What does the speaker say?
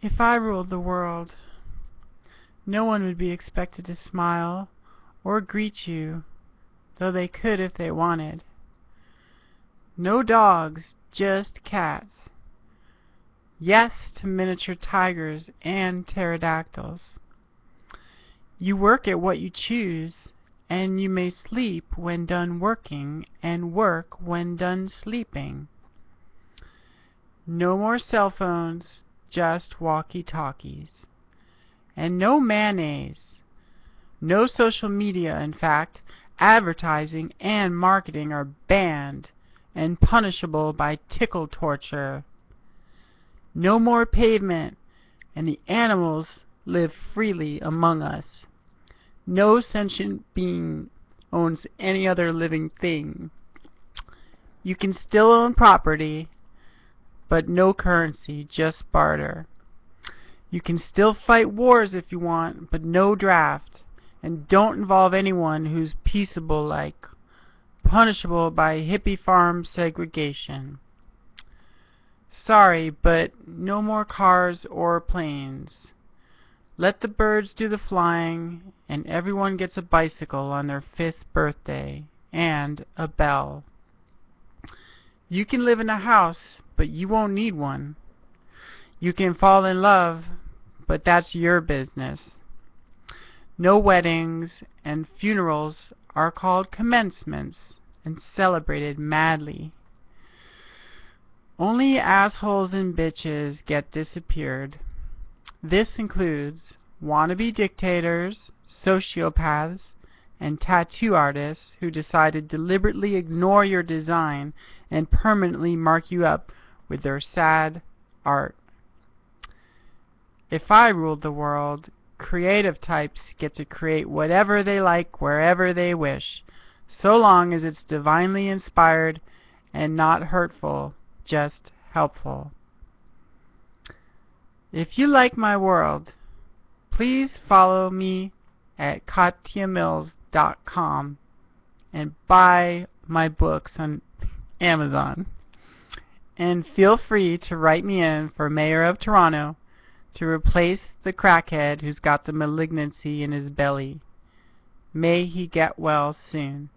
If I ruled the world, no one would be expected to smile or greet you, though they could if they wanted. No dogs, just cats. Yes to miniature tigers and pterodactyls. You work at what you choose, and you may sleep when done working, and work when done sleeping. No more cell phones, just walkie-talkies. And no mayonnaise. No social media, in fact, advertising and marketing are banned and punishable by tickle torture. No more pavement, and the animals live freely among us. No sentient being owns any other living thing. You can still own property, but no currency, just barter. You can still fight wars if you want, but no draft. And don't involve anyone who's peaceable like punishable by hippie farm segregation. Sorry, but no more cars or planes. Let the birds do the flying, and everyone gets a bicycle on their fifth birthday, and a bell. You can live in a house, but you won't need one. You can fall in love, but that's your business. No weddings and funerals are called commencements and celebrated madly. Only assholes and bitches get disappeared. This includes wannabe dictators, sociopaths, and tattoo artists who decide to deliberately ignore your design and permanently mark you up with their sad art. If I ruled the world, creative types get to create whatever they like wherever they wish, so long as it's divinely inspired and not hurtful, just helpful. If you like my world, please follow me at katyamills.com and buy my books on Amazon. And feel free to write me in for Mayor of Toronto to replace the crackhead who's got the malignancy in his belly. May he get well soon.